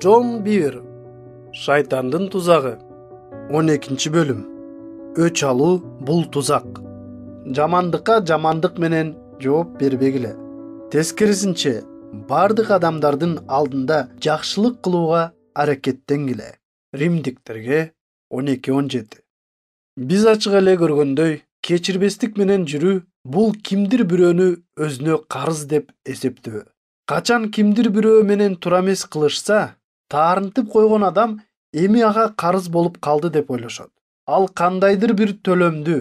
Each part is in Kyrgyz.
джон бивер шайтандын тузагы он экинчи бөлүм өч алуу бул тузак жамандыкка жамандык менен жооп бербегиле тескерисинче бардык адамдардын алдында жакшылык кылууга аракеттенгиле римдиктерге он эки он жети биз ачык эле көргөндөй кечирбестик менен жүрүү бул кимдир бирөөнү өзүнө карыз деп эсептөө качан кимдир бирөө менен туура эмес кылышса таарынтып койгон адам эми ага карыз болуп калды деп ойлошот. Ал кандайдыр бир төлөмдү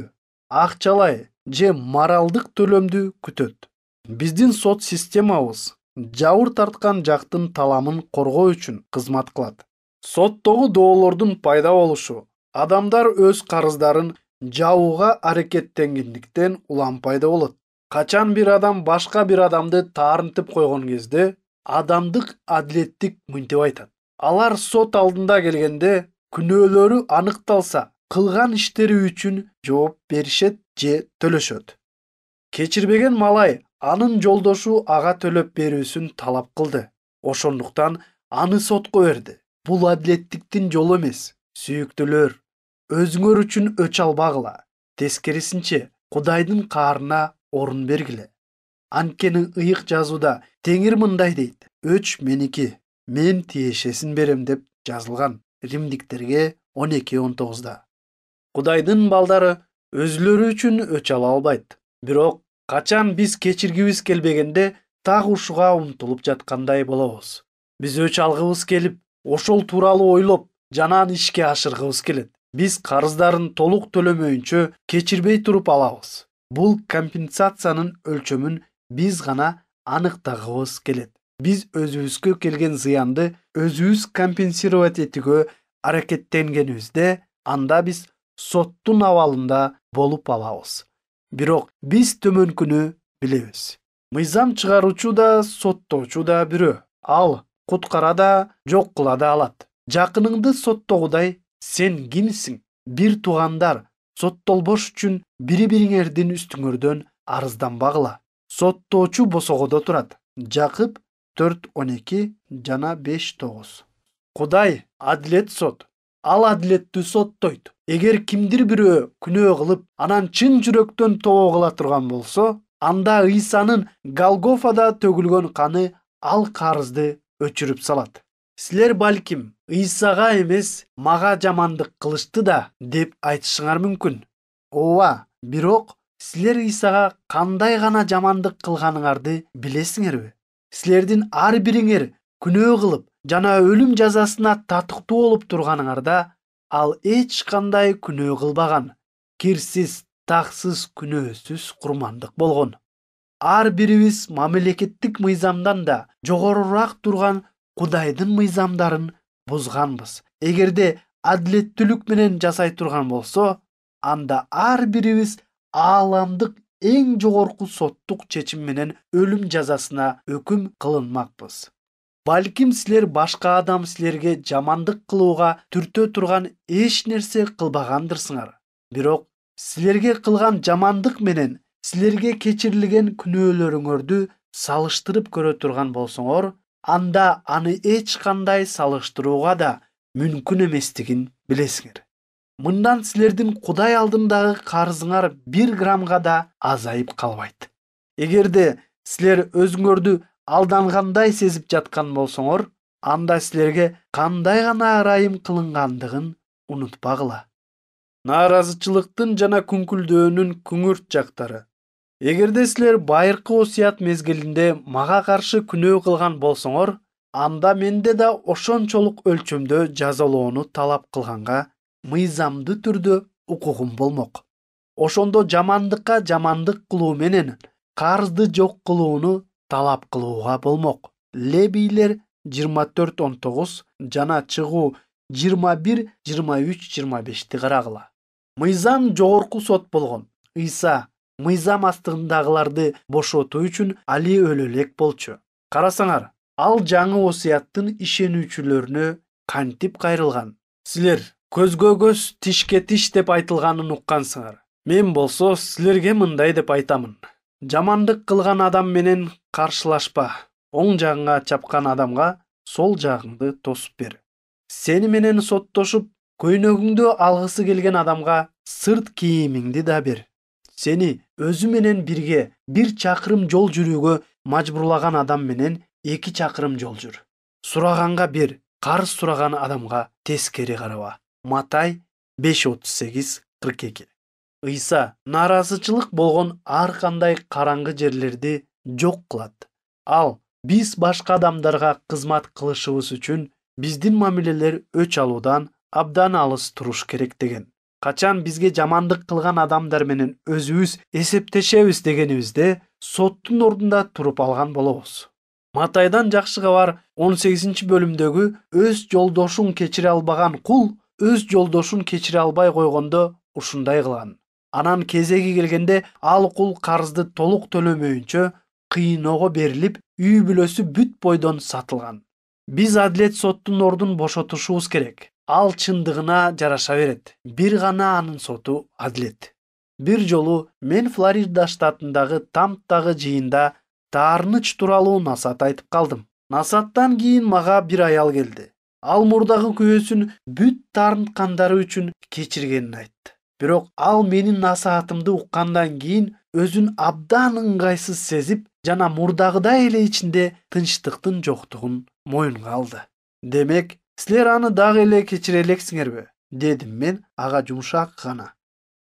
акчалай же моралдык төлөмдү күтөт. Биздин сот системабыз жабыр тарткан жактын таламын коргоо үчүн кызмат кылат. Соттогу доолордун пайда болушу адамдар өз карыздарын жабууга аракеттенгендиктен улам пайда болот. Качан бир адам башка бир адамды таарынтып койгон кезде адамдык адилеттик мынтип айтат алар сот алдында келгенде күнөөлөрү аныкталса кылган иштери үчүн жооп беришет же төлөшөт. Кечирбеген малай анын жолдошу ага төлөп берүүсүн талап кылды. Ошондуктан аны сотко берди. Бул адилеттиктин жолу эмес сүйүктүүлөр өзүңөр үчүн өч албагыла. Тескерисинче кудайдын каарына орун бергиле. Анткени ыйык жазууда теңир мындай дейт. Өч меники мен тиешесин берем деп жазылган римдиктерге он эки он тогузда кудайдын балдары өзүлөрү үчүн өч ала албайт. Бирок качан биз кечиргибиз келбегенде так ушуга умтулуп жаткандай болобуз. Биз өч алгыбыз келип ошол тууралуу ойлоп жана аны ишке ашыргыбыз келет. Биз карыздарын толук төлөмөйүнчө кечирбей туруп алабыз. Бул компенсациянын өлчөмүн биз гана аныктагыбыз келет биз өзүбүзгө келген зыянды өзүбүз компенсировать этүүгө аракеттенгенибизде анда биз соттун абалында болуп алабыз бирок биз төмөнкүнү билебиз мыйзам чыгаруучу да соттоочу да бирөө ал куткара да жок кыла да алат жакыныңды соттогудай сен кимсиң бир туугандар соттолбош үчүн бири бириңердин үстүңөрдөн арызданбагыла соттоочу босогодо турат жакып төрт он эки жана беш тогуз кудай адилет сот. Ал адилеттүү соттойт. Эгер кимдир бирөө күнөө кылып анан чын жүрөктөн тобо кыла турган болсо анда ыйсанын галгофада төгүлгөн каны ал карызды өчүрүп салат. Силер балким ыйсага эмес мага жамандык кылышты да деп айтышыңар мүмкүн. Ооба бирок силер ыйсага кандай гана жамандык кылганыңарды билесиңерби силердин ар бириңер күнөө кылып жана өлүм жазасына татыктуу болуп турганыңарда ал эч кандай күнөө кылбаган кирсиз таксыз күнөөсүз курмандык болгон. Ар бирибиз мамлекеттик мыйзамдан да жогорураак турган кудайдын мыйзамдарын бузганбыз. Эгерде адилеттүүлүк менен жасай турган болсо анда ар бирибиз ааламдык эң жогорку соттук чечим менен өлүм жазасына өкүм кылынмакпыз. Балким силер башка адам силерге жамандык кылууга түртө турган эч нерсе кылбагандырсыңар. Бирок силерге кылган жамандык менен силерге кечирилген күнөөлөрүңөрдү салыштырып көрө турган болсоңор анда аны эч кандай салыштырууга да мүмкүн эместигин билесиңер мындан силердин кудай алдындагы карызыңар бир граммга да азайып калбайт. Эгерде силер өзүңөрдү алдангандай сезип жаткан болсоңор анда силерге кандай гана ырайым кылынгандыгын унутпагыла. Нааразычылыктын жана күңкүлдөөнүн күңүрт жактары. Эгерде силер байыркы осуят мезгилинде мага каршы күнөө кылган болсоңор анда менде да ошончолук өлчөмдө жазалоону талап кылганга мыйзамдуу түрдө укугум болмок. Ошондо жамандыкка жамандык кылуу менен карызды жок кылууну талап кылууга болмок. Лебийлер жыйырма төрт он тогуз жана чыгуу жыйырма бир жыйырма үч жыйырма бешти карагыла. Мыйзам жогорку сот болгон. Ыйса мыйзам астындагыларды бошотуу үчүн али өлө элек болчу. Карасаңар ал жаңы осуяттын ишенүүчүлөрүнө кантип кайрылган? Силер көзгө көз тишке тиш деп айтылганын уккансыңар. Мен болсо силерге мындай деп айтамын. Жамандык кылган адам менен каршылашпа. Оң жагыңа чапкан адамга сол жагыңды тосуп бер. Сени менен соттошуп көйнөгүңдү алгысы келген адамга сырт кийимиңди да бер. Сени өзү менен бирге бир чакырым жол жүрүүгө мажбурлаган адам менен эки чакырым жол жүр. Сураганга бер карыз сураган адамга тескери караба матай беш отуз сегиз кырк эки ыйса нааразычылык болгон ар кандай караңгы жерлерди жок кылат ал биз башка адамдарга кызмат кылышыбыз үчүн биздин мамилелер өч алуудан абдан алыс туруш керек деген. Качан бизге жамандык кылган адамдар менен өзүбүз эсептешебиз дегенибизде соттун ордунда туруп алган болобуз матайдан жакшы кабар он сегизинчи бөлүмдөгү өз жолдошун кечире албаган кул өз жолдошун кечире албай койгондо ушундай кылган. Анан кезеги келгенде ал кул карызды толук төлөмөйүнчө кыйноого берилип үй бүлөсү бүт бойдон сатылган. Биз адилет соттун ордун бошотушубуз керек. Ал чындыгына жараша берет. Бир гана анын соту адилет. Бир жолу мен флорида штатындагы тамптагы жыйында таарыныч тууралуу насаат айтып калдым. Насааттан кийин мага бир аял келди ал мурдагы күйөөсүн бүт таарынткандары үчүн кечиргенин айтты. Бирок ал менин насаатымды уккандан кийин өзүн абдан ыңгайсыз сезип жана мурдагыдай эле ичинде тынчтыктын жоктугун моюнга алды. Демек силер аны дагы эле кечире элексиңерби дедим мен ага жумшак гана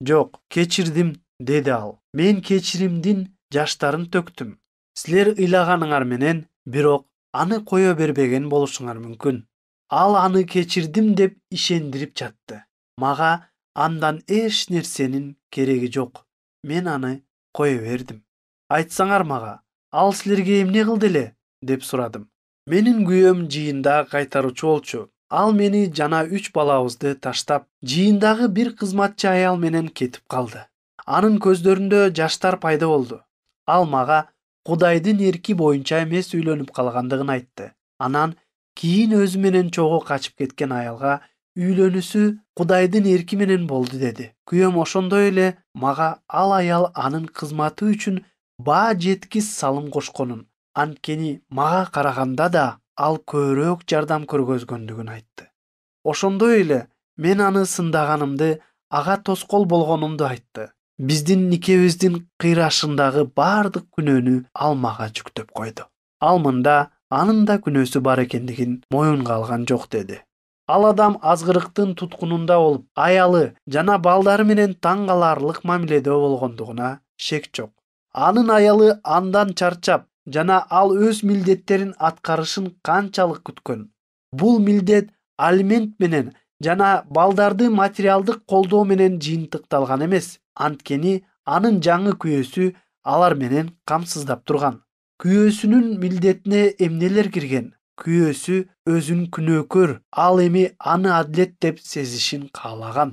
жок кечирдим деди ал. Мен кечиримдин жаштарын төктүм силер ыйлаганыңар менен бирок аны кое бербеген болушуңар мүмкүн ал аны кечирдим деп ишендирип жатты. Мага андан эч нерсенин кереги жок. Мен аны кое бердим айтсаңар мага ал силерге эмне кылды эле? деп сурадым. Менин күйөөм жыйында кайтаруучу болчу. Ал мени жана үч балабызды таштап жыйындагы бир кызматчы аял менен кетип калды. Анын көздөрүндө жаштар пайда болду. Ал мага кудайдын эрки боюнча эмес үйлөнүп калгандыгын айтты. Анан кийин өзү менен чогуу качып кеткен аялга үйлөнүүсү кудайдын эрки менен болду деди. Күйөөм ошондой эле мага ал аял анын кызматы үчүн баа жеткис салым кошконун. Анткени мага караганда да ал көбүрөөк жардам көргөзгөндүгүн айтты. Ошондой эле мен аны сындаганымды ага тоскоол болгонумду айтты. Биздин никебиздин кыйрашындагы баардык күнөөнү ал мага жүктөп койду. Ал мында анын да күнөөсү бар экендигин моюнга алган жок деди. Ал адам азгырыктын туткунунда болуп аялы жана балдары менен таң каларлык мамиледе болгондугуна шек жок. Анын аялы андан чарчап жана ал өз милдеттерин аткарышын канчалык күткөн. Бул милдет алимент менен жана балдарды материалдык колдоо менен жыйынтыкталган эмес. Анткени анын жаңы күйөөсү алар менен камсыздап турган күйөөсүнүн милдетине эмнелер кирген? Күйөөсү өзүн күнөөкөр ал эми аны адилет деп сезишин каалаган.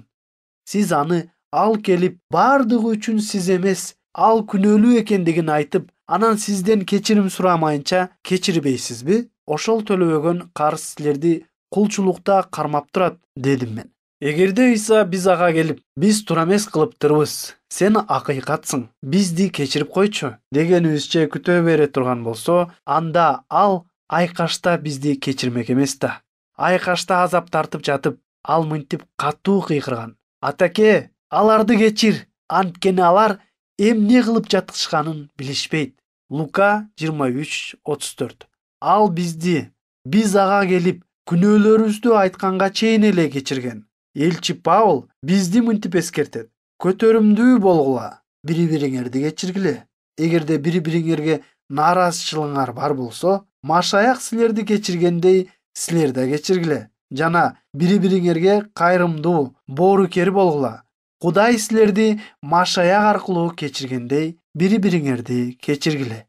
Сиз аны ал келип баардыгы үчүн сиз эмес ал күнөөлүү экендигин айтып анан сизден кечирим сурамайынча кечирбейсизби? Ошол төлөбөгөн карыз силерди кулчулукта кармап турат дедим мен эгерде ыйса биз ага келип биз туура эмес кылыптырбыз сен акыйкатсың бизди кечирип койчу дегенибизче күтө бере турган болсо анда ал айкашта бизди кечирмек эмес да. Айкашта азап тартып жатып ал мынтип катуу кыйкырган. Атаке аларды кечир анткени алар эмне кылып жатышканын билишпейт лука жыйырма үч отуз төрт. Ал бизди биз ага келип күнөөлөрүбүздү айтканга чейин эле кечирген элчи паул бизди мынтип эскертет. Көтөрүмдүү болгула бири бириңерди кечиргиле. Эгерде бири бириңерге нааразычылыгыңар бар болсо машаяк силерди кечиргендей силер да кечиргиле. Жана бири бириңерге кайрымдуу боорукер болгула. Кудай силерди машаяк аркылуу кечиргендей бири бириңерди кечиргиле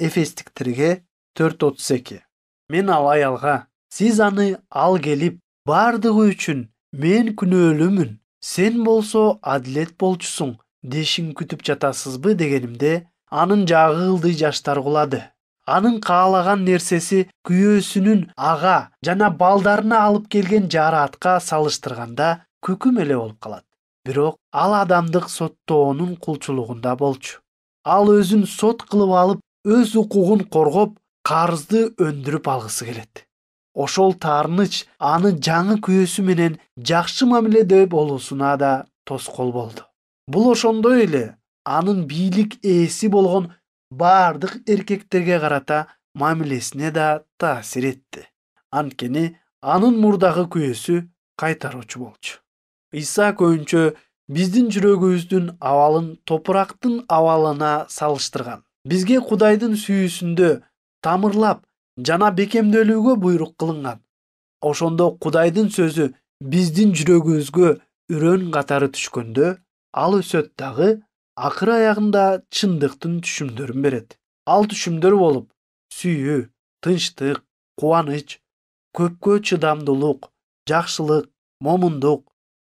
эфестиктерге төрт отуз эки. Мен ал аялга сиз аны ал келип баардыгы үчүн мен күнөөлүүмүн сен болсо адилет болчусуң дешин күтүп жатасызбы дегенимде анын жагы ылдый жаштар кулады. Анын каалаган нерсеси күйөөсүнүн ага жана балдарына алып келген жараатка салыштырганда күкүм эле болуп калат. Бирок ал адамдык соттоонун кулчулугунда болчу. Ал өзүн сот кылып алып өз укугун коргоп карызды өндүрүп алгысы келет ошол таарыныч аны жаңы күйөөсү менен жакшы мамиледе болуусуна да тоскоол болду. Бул ошондой эле анын бийлик ээси болгон баардык эркектерге карата мамилесине да таасир этти. Анткени анын мурдагы күйөөсү кайтаруучу болчу. Ыйса көбүнчө биздин жүрөгүбүздүн абалын топурактын абалына салыштырган. Бизге кудайдын сүйүүсүндө тамырлап жана бекемделүүгө буйрук кылынган. Ошондо кудайдын сөзү биздин жүрөгүбүзгө үрөн катары түшкөндө ал өсөт дагы акыр аягында чындыктын түшүмдөрүн берет. Ал түшүмдөр болуп сүйүү тынчтык кубаныч көпкө чыдамдуулук жакшылык момундук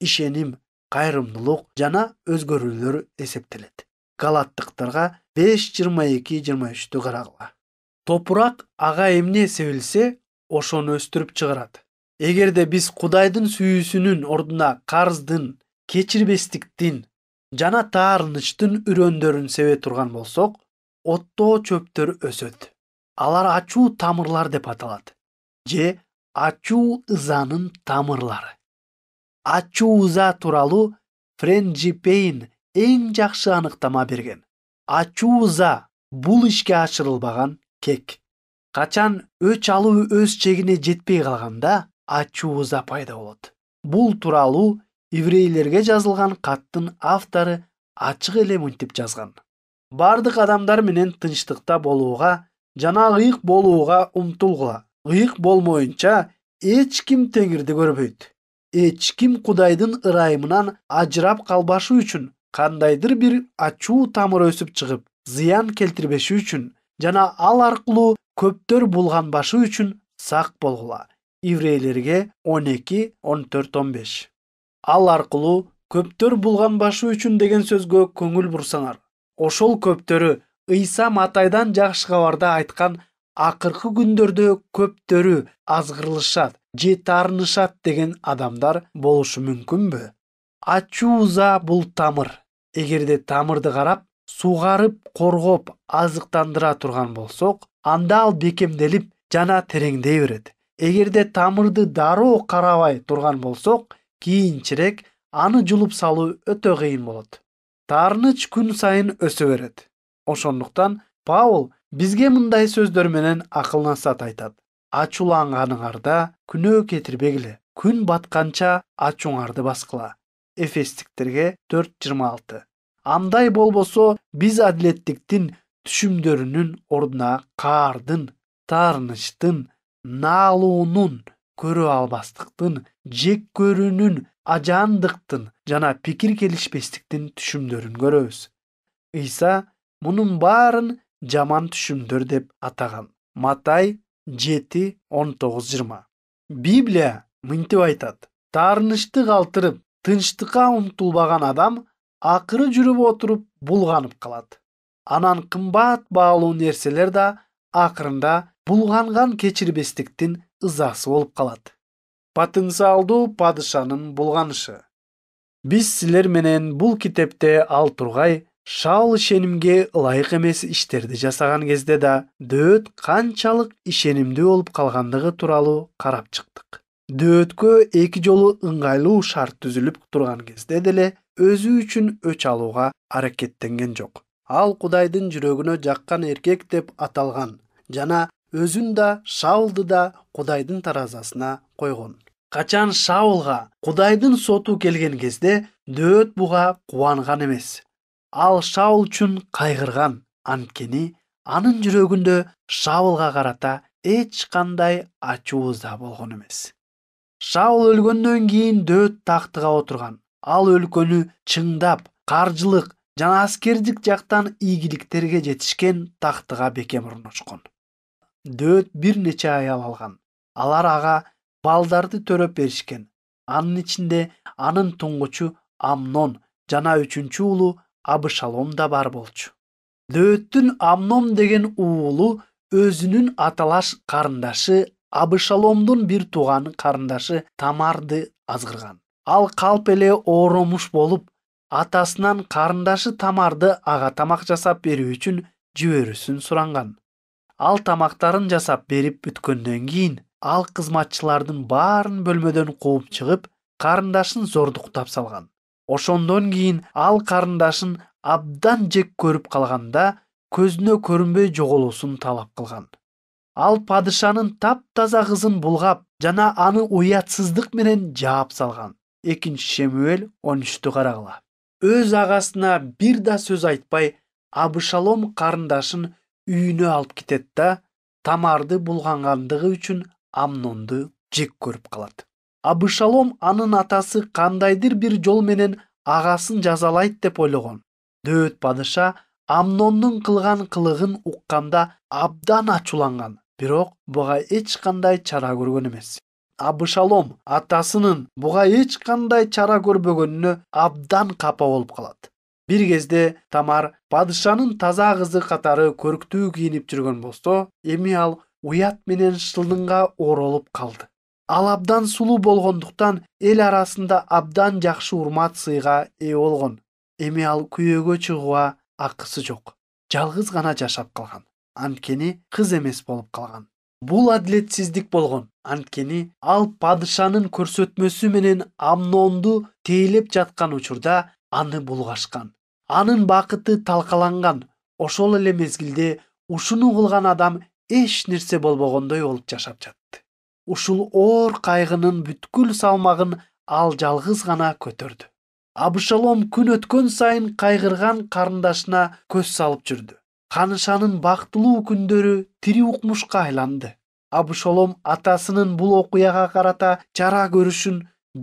ишеним кайрымдуулук жана өзгөрүүлөр эсептелет галаттыктарга беш жыйырма эки жыйырма үчтү карагыла топурак ага эмне себилсе ошону өстүрүп чыгарат. Эгерде биз кудайдын сүйүүсүнүн ордуна карздын кечирбестиктин жана таарынычтын үрөндөрүн себе турган болсок оттоо чөптөр өсөт. Алар ачуу тамырлар деп аталат же ачуу ызанын тамырлары. Ачуу ыза тууралуу френджипейн эң жакшы аныктама берген. Ачуу ыза бул ишке ашырылбаган кек. Качан өч алуу өз чегине жетпей калганда ачуу ыза пайда болот. Бул тууралуу еврейлерге жазылган каттын автору ачык эле мынтип жазган. Бардык адамдар менен тынчтыкта болууга жана ыйык болууга умтулгула. Ыйык болмоюнча эч ким теңирди көрбөйт. Эч ким кудайдын ырайымынан ажырап калбашы үчүн кандайдыр бир ачуу тамыр өсүп чыгып зыян келтирбеши үчүн жана ал аркылуу көптөр булганбашы үчүн сак болгула еврейлерге он эки он төрт он беш. Ал аркылуу көптөр булганбашы үчүн деген сөзгө көңүл бурсаңар. Ошол көптөрү ыйса матайдан жакшы кабарда айткан акыркы күндөрдө көптөрү азгырылышат же таарынышат деген адамдар болушу мүмкүнбү. Ачуу ыза бул тамыр. Эгерде тамырды карап сугарып коргоп азыктандыра турган болсок анда ал бекемделип жана тереңдей берет. Эгерде тамырды дароо карабай турган болсок кийинчерээк аны жулуп салуу өтө кыйын болот. Таарыныч күн сайын өсө берет. Ошондуктан паул бизге мындай сөздөр менен акыл насаат айтат. Ачууланганыңарда күнөө кетирбегиле күн батканча ачууңарды баскыла эфестиктерге төрт жыйырма алты андай болбосо биз адилеттиктин түшүмдөрүнүн ордуна каардын таарынычтын наалуунун көрө албастыктын жек көрүүнүн ажаандыктын жана пикир келишпестиктин түшүмдөрүн көрөбүз. Ыйса мунун баарын жаман түшүмдөр деп атаган матай жети он тогуз жыйырма. Библия мынтип айтат. Таарынычты калтырып тынчтыкка умтулбаган адам акыры жүрүп отуруп булганып калат. Анан кымбат баалуу нерселер да акырында булганган кечирбестиктин ызасы болуп калат. Потенциалдуу падышанын булганышы. Биз силер менен бул китепте ал тургай шаул ишенимге ылайык эмес иштерди жасаган кезде да дөөт канчалык ишенимдүү болуп калгандыгы тууралуу карап чыктык. Дөөткө эки жолу ыңгайлуу шарт түзүлүп турган кезде деле өзү үчүн өч алууга аракеттенген жок. Ал кудайдын жүрөгүнө жаккан эркек деп аталган жана өзүн да шаулду да кудайдын таразасына койгон. Качан шаулга кудайдын соту келген кезде дөөт буга кубанган эмес. Ал шаул үчүн кайгырган анткени анын жүрөгүндө шаулга карата эч кандай ачуу ыза болгон эмес. Шаул өлгөндөн кийин дөөт тактыга отурган ал өлкөнү чыңдап каржылык жана аскердик жактан ийгиликтерге жетишкен тактыга бекем орношкон. Дөөт бир нече аял алган. Алар ага балдарды төрөп беришкен. Анын ичинде анын туңгучу амнон жана үчүнчү уулу абышалом да бар болчу. Дөөттүн амном деген уулу өзүнүн аталаш карындашы абышаломдун бир тууган карындашы тамарды азгырган ал калп эле ооромуш болуп атасынан карындашы тамарды ага тамак жасап берүү үчүн жиберүүсүн суранган. Ал тамактарын жасап берип бүткөндөн кийин ал кызматчылардын баарын бөлмөдөн кууп чыгып карындашын зордуктап салган. Ошондон кийин ал карындашын абдан жек көрүп калганда көзүнө көрүнбөй жоголуусун талап кылган. Ал падышанын таптаза кызын булгап жана аны уятсыздык менен жаап салган экинчи шемуэл он үчтү карагыла. Өз агасына бир да сөз айтпай абышалом карындашын үйүнө алып кетет да тамарды булгангандыгы үчүн амнонду жек көрүп калат. Абышалом анын атасы кандайдыр бир жол менен агасын жазалайт деп ойлогон. Дөөт падыша амнондун кылган кылыгын укканда абдан ачууланган бирок буга эч кандай чара көргөн эмес абышалом атасынын буга эч кандай чара көрбөгөнүнө абдан капа болуп калат. Бир кезде тамар падышанын таза кызы катары көрктүү кийинип жүргөн болсо эми ал уят менен шылдыңга оролуп калды. Ал абдан сулуу болгондуктан эл арасында абдан жакшы урмат сыйга ээ болгон. Эми ал күйөөгө чыгууга акысы жок. Жалгыз гана жашап калган. Анткени кыз эмес болуп калган бул адилетсиздик болгон. Анткени ал падышанын көрсөтмөсү менен амнонду тейлеп жаткан учурда аны булгашкан. Анын бакыты талкаланган. Ошол эле мезгилде ушуну кылган адам эч нерсе болбогондой болуп жашап жатты. Ушул оор кайгынын бүткүл салмагын ал жалгыз гана көтөрдү. Абышалом күн өткөн сайын кайгырган карындашына көз салып жүрдү канышанын бактылуу күндөрү тирүү укмушка айланды. Абышолом атасынын бул окуяга карата чара көрүшүн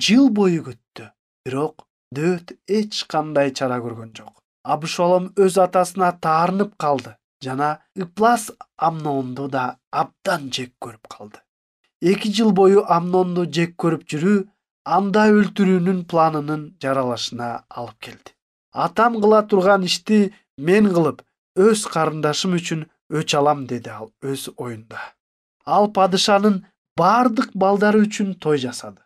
жыл бою күттү. Бирок дөөт эч кандай чара көргөн жок. Абышолом өз атасына таарынып калды жана ыплас амнонду да абдан жек көрүп калды. Эки жыл бою амнонду жек көрүп жүрүү анда өлтүрүүнүн планынын жаралышына алып келди. Атам кыла турган ишти мен кылып өз карындашым үчүн өч алам деди ал өз оюнда. Ал падышанын бардык балдары үчүн той жасады.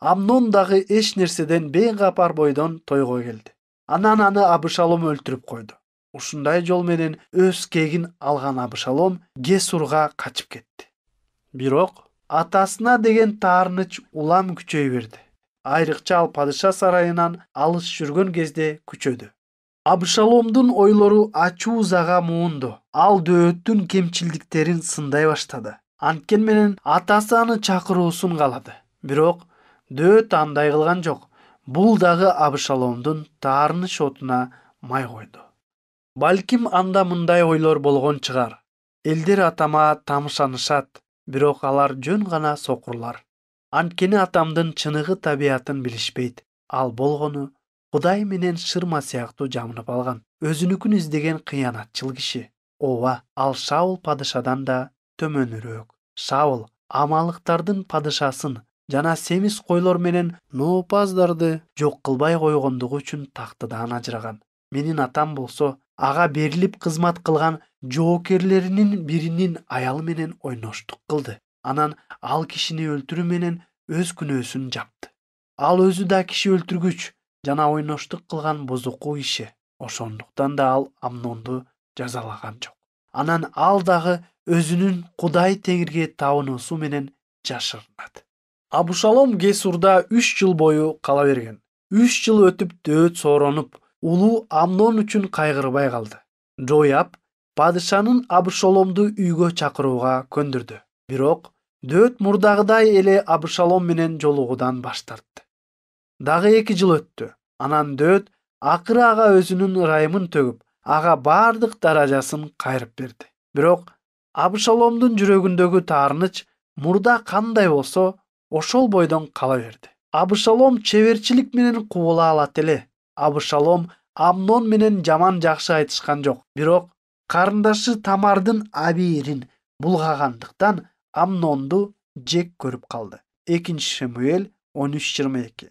Амнон дагы эч нерседен бейкапар бойдон тойго келди. Анан аны абышалом өлтүрүп койду. Ушундай жол менен өз кегин алган абышалом гесурга качып кетти. Бирок атасына деген таарыныч улам күчөй берди. Айрыкча ал падыша сарайынан алыс жүргөн кезде күчөдү абышаломдун ойлору ачуу ызага муунду. Ал дөөттүн кемчилдиктерин сындай баштады. Анткени менен атасы аны чакыруусун каалады бирок дөөт андай кылган жок. Бул дагы абышаломдун таарыныч отуна май койду. Балким анда мындай ойлор болгон чыгар. Элдер атама тамышанышат бирок алар жөн гана сокурлар. Анткени атамдын чыныгы табиятын билишпейт. Ал болгону кудай менен шырма сыяктуу жамынып алган өзүнүкүн издеген кыянатчыл киши. Ооба ал шаул падышадан да төмөнүрөөк. Шаул амалыктардын падышасын жана семиз койлор менен ноопаздарды жок кылбай койгондугу үчүн тактыдан ажыраган. Менин атам болсо ага берилип кызмат кылган жоокерлеринин биринин аялы менен ойноштук кылды. Анан ал кишини өлтүрүү менен өз күнөөсүн жапты. Ал өзү да киши өлтүргүч жана ойноштук кылган бузуку киши ошондуктан да ал амнонду жазалаган жок. Анан ал дагы өзүнүн кудай теңирге табынуусу менен жашырынат. Абушалом гесурда үч жыл бою кала берген. Үч жыл өтүп дөөт сооронуп улуу амнон үчүн кайгырбай калды. Жояб падышанын абышоломду үйгө чакырууга көндүрдү. Бирок дөөт мурдагыдай эле абышалом менен жолугуудан баш тартты дагы эки жыл өттү. Анан дөөт акыры ага өзүнүн ырайымын төгүп ага бардык даражасын кайрып берди. Бирок абышаломдун жүрөгүндөгү таарыныч мурда кандай болсо ошол бойдон кала берди. Абышалом чеберчилик менен кубула алат эле. Абышалом амнон менен жаман жакшы айтышкан жок. Бирок карындашы тамардын абийирин булгагандыктан амнонду жек көрүп калды. Экинчи шемуэл он үч жыйырма эки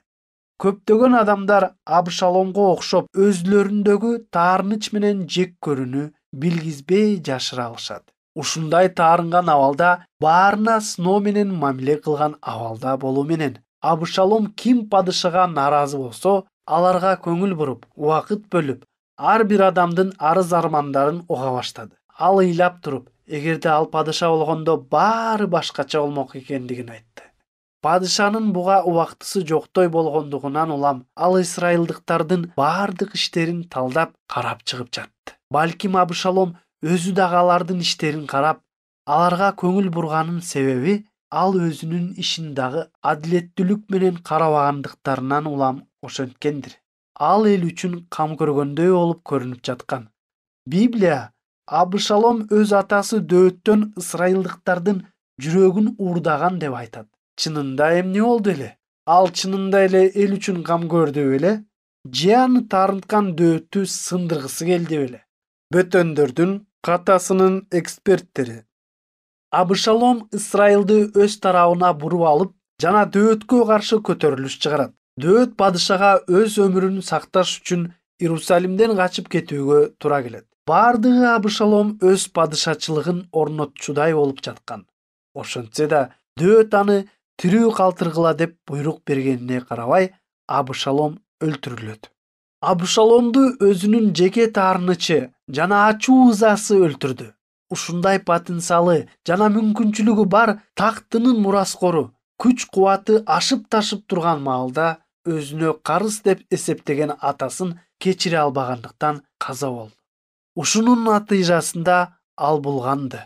көптөгөн адамдар абышаломго окшоп өзүлөрүндөгү таарыныч менен жек көрүүнү билгизбей жашыра алышат. Ушундай таарынган абалда баарына сыноо менен мамиле кылган абалда болуу менен. Абышалом ким падышага нааразы болсо аларга көңүл буруп убакыт бөлүп ар бир адамдын арыз армандарын уга баштады. Ал ыйлап туруп эгерде ал падыша болгондо баары башкача болмок экендигин айтты падышанын буга убактысы жоктой болгондугунан улам ал ысрайылдыктардын баардык иштерин талдап карап чыгып жатты. Балким абышалом өзү дагы алардын иштерин карап аларга көңүл бурганын себеби ал өзүнүн ишин дагы адилеттүүлүк менен карабагандыктарынан улам ошенткендир ал эл үчүн кам көргөндөй болуп көрүнүп жаткан. Библия абышалом өз атасы дөөттөн ысрайылдыктардын жүрөгүн уурдаган деп айтат чынында эмне болду эле? Ал чынында эле эл үчүн кам көрдү беле же аны таарынткан дөөттү сындыргысы келди беле бөтөндөрдүн катасынын эксперттери. Абышалом ысрайылды өз тарабына буруп алып жана дөөткө каршы көтөрүлүш чыгарат. Дөөт падышага өз өмүрүн сакташ үчүн иерусалимден качып кетүүгө туура келет. Баардыгы абышалом өз падышачылыгын орнотчудай болуп жаткан. Ошентсе да дөөт аны тирүү калтыргыла деп буйрук бергенине карабай абышалом өлтүрүлөт. Абышаломду өзүнүн жеке таарынычы жана ачуу ызасы өлтүрдү. Ушундай потенциалы жана мүмкүнчүлүгү бар тактынын мураскору күч кубаты ашып ташып турган маалда өзүнө карыз деп эсептеген атасын кечире албагандыктан каза болду. Ушунун натыйжасында ал булганды.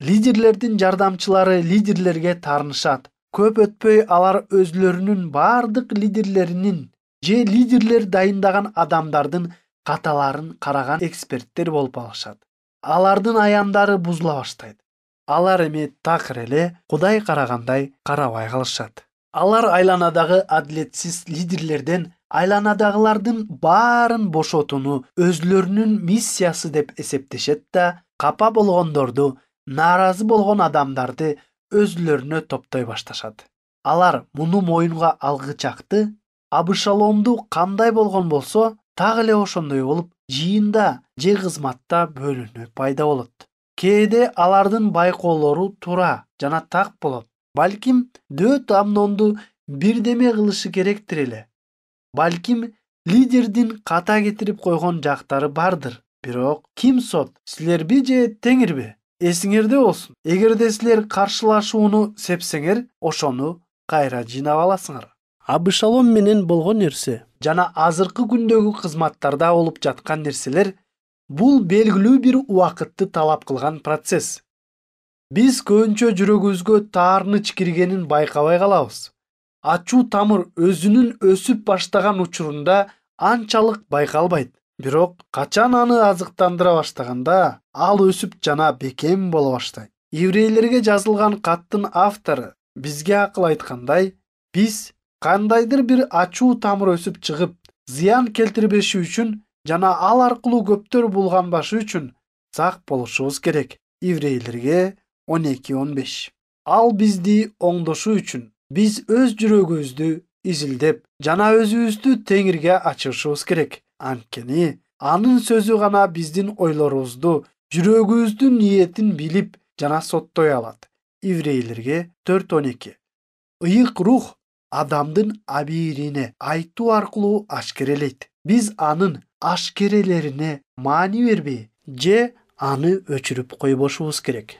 Лидерлердин жардамчылары лидерлерге таарынышат көп өтпөй алар өзүлөрүнүн баардык лидерлеринин же лидерлер дайындаган адамдардын каталарын караган эксперттер болуп алышат. Алардын аяндары бузула баштайт. Алар эми такыр эле кудай карагандай карабай калышат. Алар айланадагы адилетсиз лидерлерден айланадагылардын баарын бошотууну өзүлөрүнүн миссиясы деп эсептешет да капа болгондорду нааразы болгон адамдарды өзүлөрүнө топтой башташат. Алар муну моюнга алгычакты абышаломду кандай болгон болсо так эле ошондой болуп жыйында же кызматта бөлүнүү пайда болот. Кээде алардын байкоолору туура жана так болот балким дөөт амнонду бирдеме кылышы керектир эле. Балким лидердин ката кетирип койгон жактары бардыр бирок ким сот? Силерби же теңирби эсиңерде болсун. Эгерде силер каршылашууну сепсеңер ошону кайра жыйнап аласыңар. Абышалом менен болгон нерсе жана азыркы күндөгү кызматтарда болуп жаткан нерселер бул белгилүү бир убакытты талап кылган процесс. Биз көбүнчө жүрөгүбүзгө таарыныч киргенин байкабай калабыз. Ачуу тамыр өзүнүн өсүп баштаган учурунда анчалык байкалбайт. Бирок качан аны азыктандыра баштаганда ал өсүп жана бекем боло баштайт. Еврейлерге жазылган каттын автору бизге акыл айткандай биз кандайдыр бир ачуу тамыр өсүп чыгып зыян келтирбеши үчүн жана ал аркылуу көптөр булганбашы үчүн сак болушубуз керек еврейлерге он эки он беш. Ал бизди оңдошу үчүн биз өз жүрөгүбүздү изилдеп жана өзүбүздү теңирге ачышыбыз керек. Анткени анын сөзү гана биздин ойлорубузду жүрөгүбүздүн ниетин билип жана соттой алат. Еврейлерге төрт он эки. Ыйык рух адамдын абийирине айтуу аркылуу ашкерелейт биз анын ашкерелерине маани бербей же аны өчүрүп койбошубуз керек.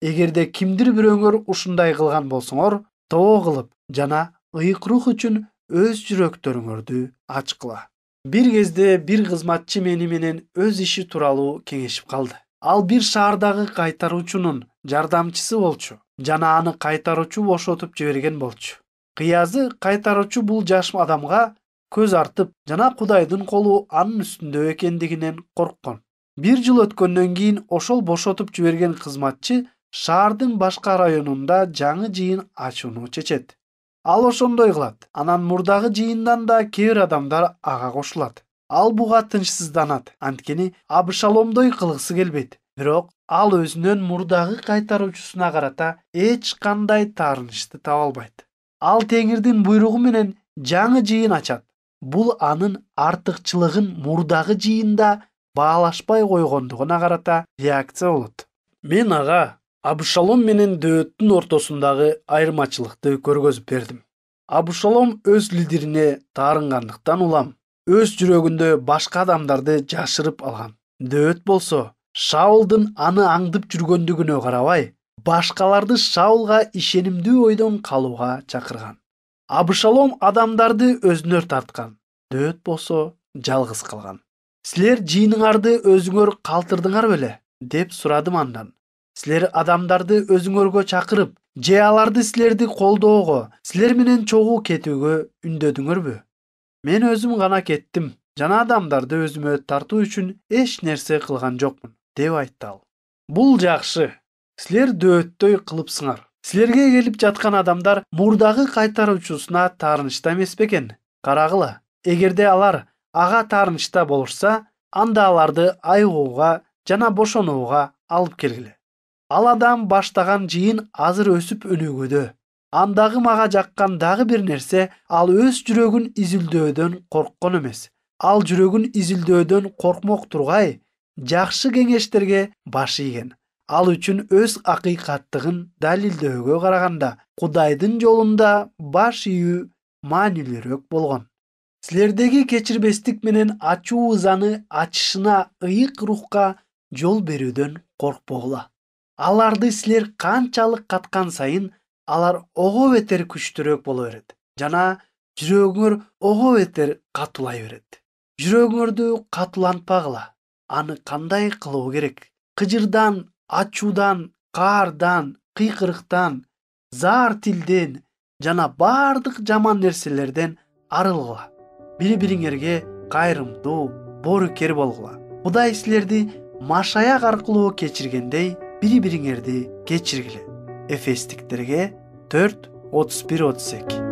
Эгерде кимдир бирөөңөр ушундай кылган болсоңор тоо кылып жана ыйык рух үчүн өз жүрөктөрүңөрдү ачкыла. Бир кезде бир кызматчы мени менен өз иши тууралуу кеңешип калды ал бир шаардагы кайтаруучунун жардамчысы болчу жана аны кайтаруучу бошотуп жиберген болчу. Кыязы кайтаруучу бул жаш адамга көз артып жана кудайдын колу анын үстүндө экендигинен корккон. Бир жыл өткөндөн кийин ошол бошотуп жиберген кызматчы шаардын башка районунда жаңы жыйын ачууну чечет. Ал ошондой кылат. Анан мурдагы жыйындан да кээ бир адамдар ага кошулат ал буга тынчсызданат. Анткени абышаломдой кылгысы келбейт. Бирок ал өзүнөн мурдагы кайтаруучусуна карата эч кандай таарынычты таба албайт. Ал теңирдин буйругу менен жаңы жыйын ачат. Бул анын артыкчылыгын мурдагы жыйында баалашпай койгондугуна карата реакция болот. Мен ага абушалом менен дөөттүн ортосундагы айырмачылыкты көргөзүп бердим. Абушалом өз лидерине таарынгандыктан улам өз жүрөгүндө башка адамдарды жашырып алган. Дөөт болсо шаулдун аны аңдып жүргөндүгүнө карабай башкаларды шаулга ишенимдүү ойдон калууга чакырган. Абышалом адамдарды өзүнө тарткан. Дөөт болсо жалгыз калган. Силер жыйыныңарды өзүңөр калтырдыңар беле? деп сурадым андан. Силер адамдарды өзүңөргө чакырып же аларды силерди колдоого силер менен чогуу кетүүгө үндөдүңөрбү мен өзүм гана кеттим. Жана адамдарды өзүмө тартуу үчүн эч нерсе кылган жокмун деп айтты ал. Бул жакшы. Силер дөөттөй кылыпсыңар силерге келип жаткан адамдар мурдагы кайтаруучусуна таарынычта эмес бекен карагыла эгерде алар ага таарынычта болушса анда аларды айыгууга жана бошонууга алып келгиле. Ал адам баштаган жыйын азыр өсүп өнүгүүдө андагы мага жаккан дагы бир нерсе ал өз жүрөгүн изилдөөдөн корккон эмес. Ал жүрөгүн изилдөөдөн коркмок тургай жакшы кеңештерге баш ийген. Ал үчүн өз акыйкаттыгын далилдөөгө караганда кудайдын жолунда баш ийүү маанилүүрөөк болгон. Силердеги кечирбестик менен ачуу ызаны ачышына ыйык рухка жол берүүдөн коркпогула. Аларды силер канчалык каткан сайын алар ого бетер күчтүүрөөк боло берет жана жүрөгүңөр ого бетер катуулай берет. Жүрөгүңөрдү катуулантпагыла аны кандай кылуу керек? Кыжырдан ачуудан каардан кыйкырыктан заар тилден жана баардык жаман нерселерден арылгыла. Бири бириңерге кайрымдуу боорукер болгула. Кудай силерди машаяк аркылуу кечиргендей бири бириңерди кечиргиле эфестиктерге төрт отуз бир отуз эки